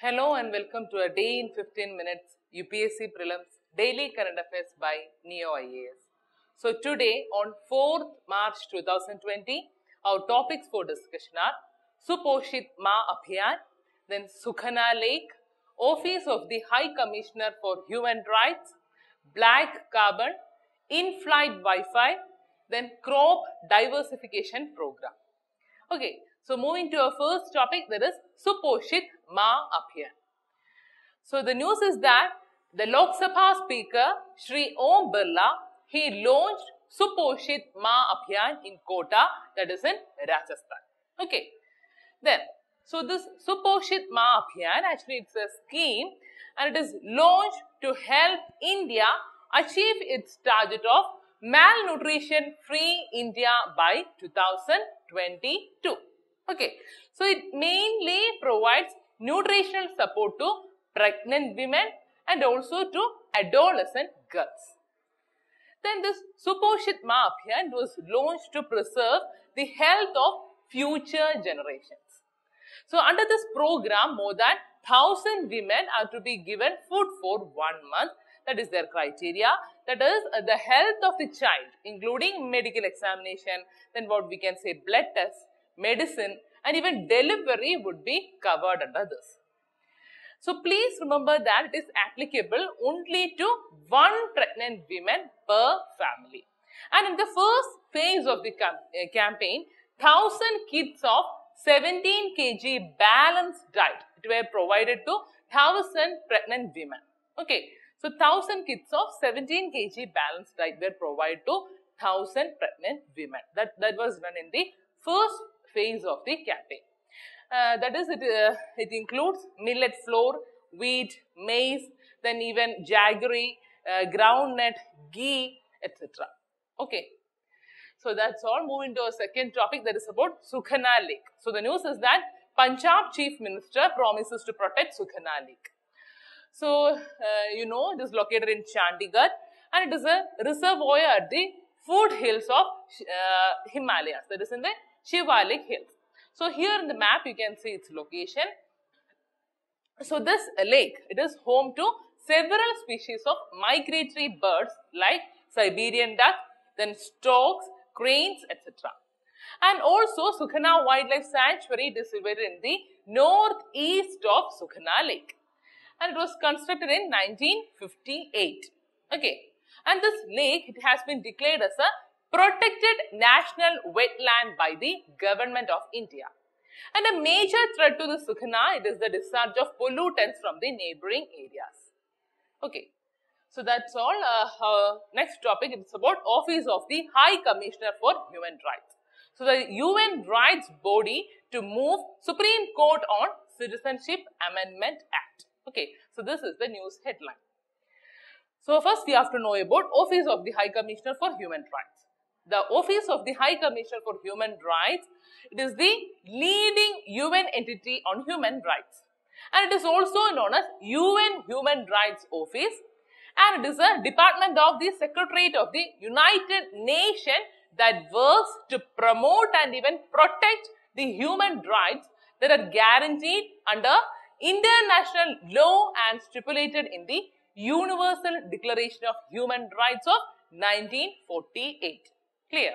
Hello and welcome to a day in 15 minutes UPSC Prelims Daily Current Affairs by Neo IAS. So today on 4th March 2020, our topics for discussion are Suposhit Ma Abhiyan, then Sukhna Lake, Office of the High Commissioner for Human Rights, Black Carbon, In-Flight Wi-Fi, then Crop Diversification Program. Okay, so moving to our first topic that is Suposhit Ma Abhiyan. So the news is that the Lok Sabha Speaker Shri Om Birla he launched Suposhit Ma Abhiyan in Kota that is in Rajasthan. Okay. Then so this Suposhit Ma Abhiyan actually it's a scheme and it is launched to help India achieve its target of malnutrition free India by 2022. Okay, so it mainly provides nutritional support to pregnant women and also to adolescent girls. Then this Suposhit Ma Abhiyan was launched to preserve the health of future generations. So under this program, more than 1000 women are to be given food for one month. That is their criteria. That is uh, the health of the child, including medical examination, then what we can say blood tests, medicine, and even delivery would be covered under this. So please remember that it is applicable only to one pregnant woman per family. And in the first phase of the uh, campaign, 1000 kits of 17 kg balanced diet were provided to 1000 pregnant women. Okay, so 1000 kits of 17 kg balanced diet were provided to 1000 pregnant women. That, that was done in the first phase of the campaign. Uh, that is, it, uh, it includes millet flour, wheat, maize, then even jaggery, uh, groundnut, ghee, etc. Okay. So that's all. Moving to a second topic that is about Sukhna Lake. So the news is that Punjab Chief Minister promises to protect Sukhna Lake. So, uh, you know, it is located in Chandigarh and it is a reservoir at the foothills of uh, Himalayas. That is in the Shivalik Hills. So here in the map you can see its location. So this lake, it is home to several species of migratory birds like Siberian duck, then storks, cranes, etc. And also Sukhna Wildlife Sanctuary is situated in the northeast of Sukhna Lake. And it was constructed in 1958. Okay. And this lake, it has been declared as a protected national wetland by the government of India. And a major threat to the Sukhna, it is the discharge of pollutants from the neighboring areas. Okay. So that's all. Uh, uh, next topic is about Office of the High Commissioner for Human Rights. So the UN rights body to move Supreme Court on Citizenship Amendment Act. Okay. So this is the news headline. So first we have to know about Office of the High Commissioner for Human Rights. The Office of the High Commissioner for Human Rights, it is the leading UN entity on human rights. And it is also known as UN Human Rights Office and it is a department of the Secretariat of the United Nations that works to promote and even protect the human rights that are guaranteed under international law and stipulated in the Universal Declaration of Human Rights of 1948. Clear?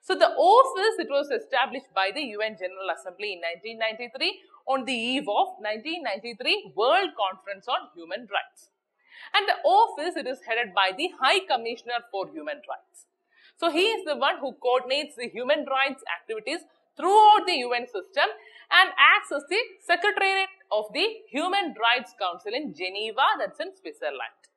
So the office, it was established by the UN General Assembly in 1993 on the eve of 1993 World Conference on Human Rights. And the office, it is headed by the High Commissioner for Human Rights. So he is the one who coordinates the human rights activities throughout the UN system and acts as the Secretariat of the Human Rights Council in Geneva, that's in Switzerland.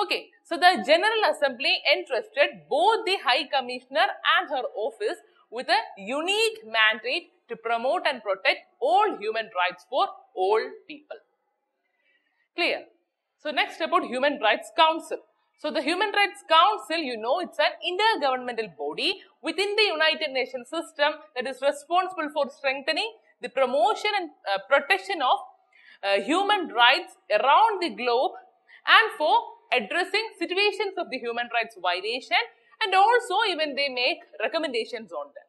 Okay, so the General Assembly entrusted both the High Commissioner and her office with a unique mandate to promote and protect all human rights for all people. Clear? So next about Human Rights Council. So the Human Rights Council, you know, it's an intergovernmental body within the United Nations system that is responsible for strengthening the promotion and uh, protection of uh, human rights around the globe and for addressing situations of the human rights violation and also even they make recommendations on them.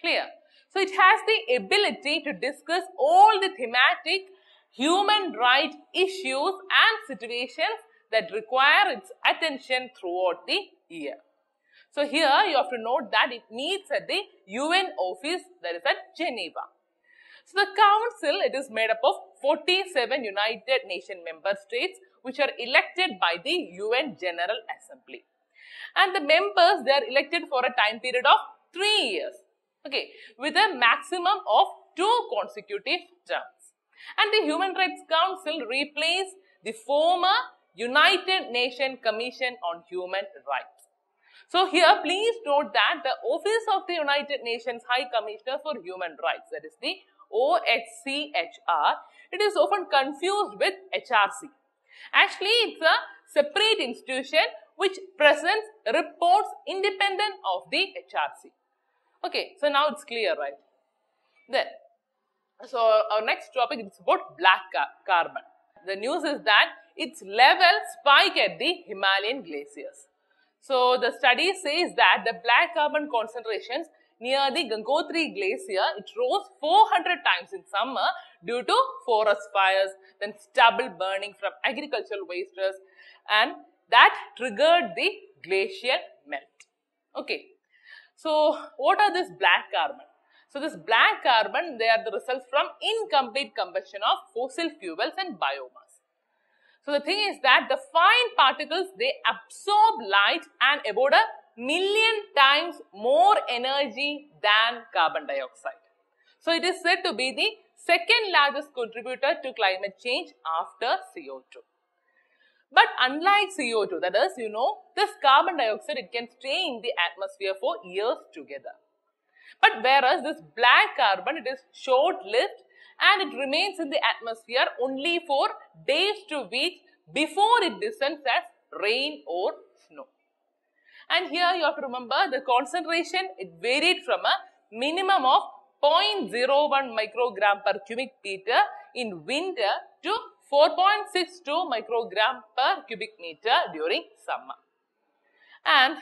Clear? So it has the ability to discuss all the thematic human right issues and situations that require its attention throughout the year. So here you have to note that it meets at the UN office that is at Geneva. So the council, it is made up of 47 United Nations member states which are elected by the UN General Assembly. And the members, they are elected for a time period of three years. Okay, with a maximum of two consecutive terms. And the Human Rights Council replaced the former United Nations Commission on Human Rights. So here please note that the Office of the United Nations High Commissioner for Human Rights, that is the OHCHR, it is often confused with HRC. Actually, it's a separate institution which presents reports independent of the HRC. Okay, so now it's clear, right? Then, so our next topic is about black carbon. The news is that its level spike at the Himalayan glaciers. So the study says that the black carbon concentrations near the Gangotri glacier, it rose 400 times in summer due to forest fires, then stubble burning from agricultural wastes and that triggered the glacial melt. Okay. So what are this black carbon? So this black carbon, they are the results from incomplete combustion of fossil fuels and biomass. So the thing is that the fine particles, they absorb light and about a million times more energy than carbon dioxide. So it is said to be the second largest contributor to climate change after CO2. But unlike CO2, that is, you know, this carbon dioxide, it can stay in the atmosphere for years together. But whereas this black carbon, it is short-lived and it remains in the atmosphere only for days to weeks before it descends as rain or snow. And here you have to remember the concentration, it varied from a minimum of 0.01 microgram per cubic meter in winter to 4.62 microgram per cubic meter during summer. And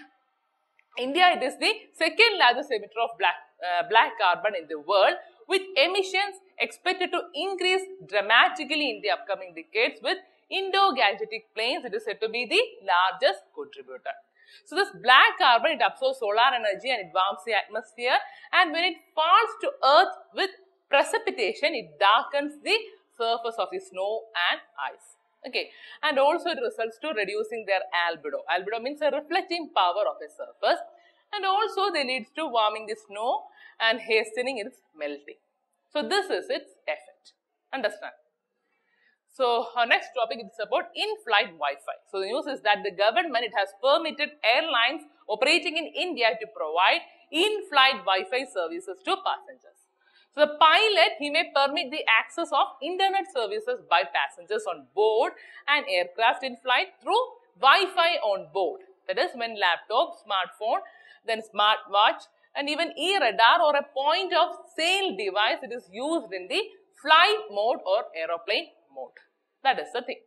India, it is the second largest emitter of black, uh, black carbon in the world with emissions expected to increase dramatically in the upcoming decades with Indo-Gangetic plains, it is said to be the largest contributor. So this black carbon, it absorbs solar energy and it warms the atmosphere and when it falls to earth with precipitation, it darkens the surface of the snow and ice. Okay, and also it results to reducing their albedo. Albedo means the reflecting power of a surface and also they leads to warming the snow and hastening its melting. So this is its effect. Understand? So our next topic is about in-flight Wi-Fi. So the news is that the government it has permitted airlines operating in India to provide in-flight Wi-Fi services to passengers. So the pilot he may permit the access of internet services by passengers on board an aircraft in flight through Wi-Fi on board. That is when laptop, smartphone, then smartwatch and even e-reader or a point of sale device it is used in the flight mode or aeroplane mode. That is the thing.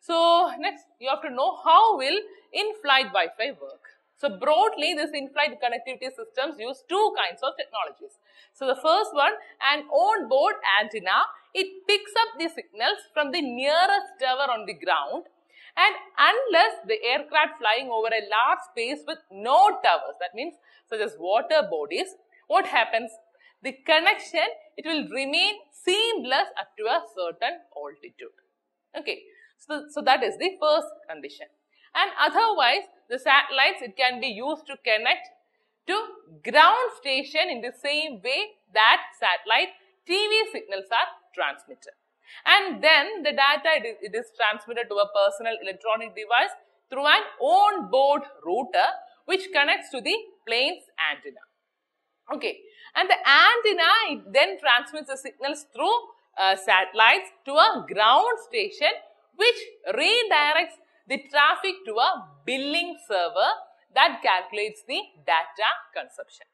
So next you have to know how will in-flight Wi-Fi work. So broadly this in-flight connectivity systems use two kinds of technologies. So the first one an on-board antenna it picks up the signals from the nearest tower on the ground and unless the aircraft flying over a large space with no towers that means such as water bodies what happens the connection it will remain seamless up to a certain altitude. Okay, so, so that is the first condition. And otherwise, the satellites, it can be used to connect to ground station in the same way that satellite TV signals are transmitted. And then the data, it is, it is transmitted to a personal electronic device through an on-board router which connects to the plane's antenna. Okay, and the antenna it then transmits the signals through uh, satellites to a ground station which redirects the traffic to a billing server that calculates the data consumption.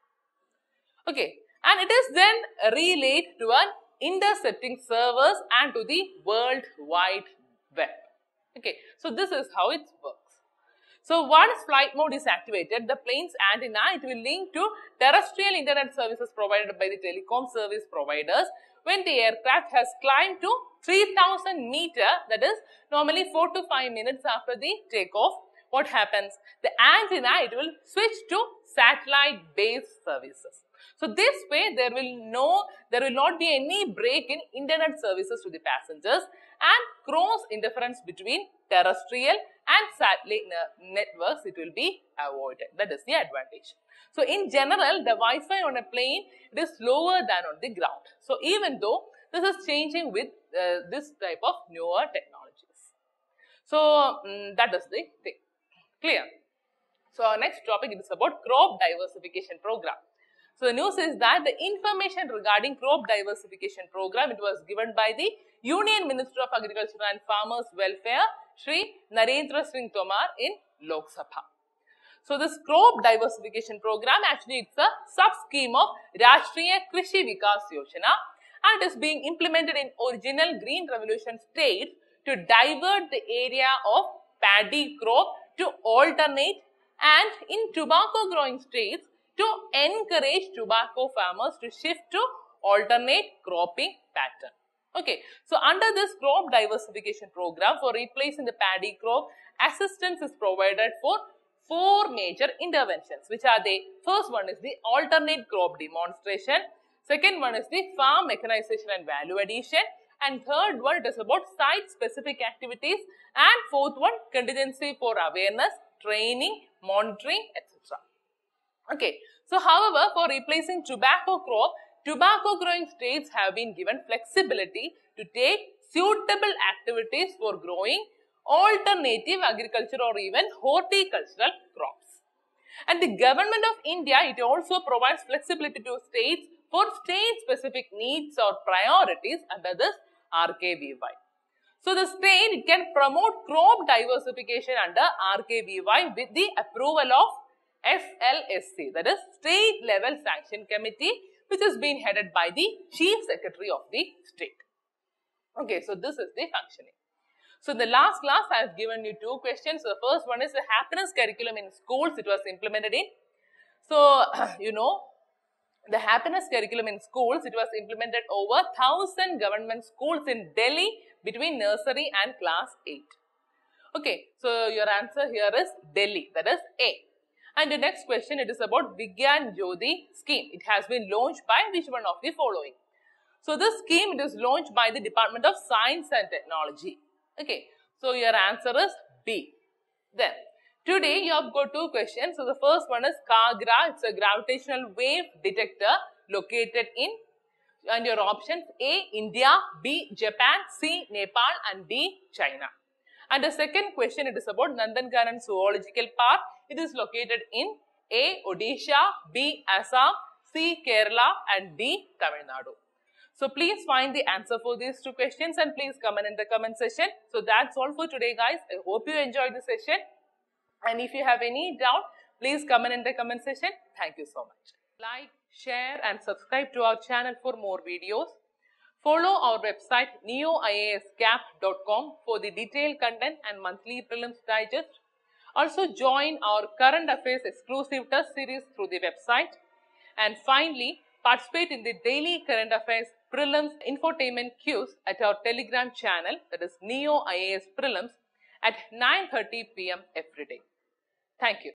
Okay, and it is then relayed to an intercepting servers and to the World Wide Web. Okay, so this is how it works. So once flight mode is activated, the plane's antenna, it will link to terrestrial internet services provided by the telecom service providers when the aircraft has climbed to 3000 meter, that is normally 4 to 5 minutes after the takeoff. What happens? The antenna, it will switch to satellite based services. So this way there will no, there will not be any break in internet services to the passengers and cross interference between terrestrial and satellite networks it will be avoided. That is the advantage. So in general the Wi-Fi on a plane is slower than on the ground. So even though this is changing with uh, this type of newer technologies. So um, that is the thing. Clear? So our next topic is about crop diversification program. So the news is that the information regarding crop diversification program, it was given by the Union Minister of Agriculture and Farmers Welfare, Sri Narendra Singh Tomar in Lok Sabha. So this crop diversification program actually it's a sub-scheme of Rashtriya Krishi Vikas Yojana and is being implemented in original Green Revolution states to divert the area of paddy crop to alternate and in tobacco growing states to encourage tobacco farmers to shift to alternate cropping pattern. Okay, so under this crop diversification program for replacing the paddy crop, assistance is provided for four major interventions which are the first one is the alternate crop demonstration, second one is the farm mechanization and value addition and third one it is about site specific activities and fourth one contingency for awareness, training, monitoring etc. Okay. So, however, for replacing tobacco crop, tobacco growing states have been given flexibility to take suitable activities for growing alternative agriculture or even horticultural crops. And the government of India, it also provides flexibility to states for state specific needs or priorities under this RKVY. So, the state can promote crop diversification under RKVY with the approval of SLSC that is State Level Sanction Committee which has been headed by the Chief Secretary of the state. Okay, so this is the functioning. So in the last class I have given you two questions. So the first one is the happiness curriculum in schools it was implemented in. So you know the happiness curriculum in schools it was implemented over 1000 government schools in Delhi between nursery and class 8. Okay, so your answer here is Delhi that is A. And the next question, it is about Vigyan Jyoti scheme. It has been launched by which one of the following? So, this scheme it is launched by the Department of Science and Technology. Okay. So, your answer is B. Then, today you have got two questions. So, the first one is KAGRA. It's a gravitational wave detector located in and your options A. India, B. Japan, C. Nepal and D. China. And the second question, it is about Nandankanan Zoological Park. It is located in A. Odisha, B. Assam, C. Kerala and D. Tamil Nadu. So please find the answer for these two questions and please comment in the comment section. So that's all for today guys. I hope you enjoyed the session. And if you have any doubt, please comment in the comment section. Thank you so much. Like, share and subscribe to our channel for more videos. Follow our website neoiasgap.com for the detailed content and monthly prelims digest. Also join our current affairs exclusive test series through the website. And finally, participate in the daily current affairs prelims infotainment quiz at our telegram channel that is Neo IAS Prelims at 9.30 pm every day. Thank you.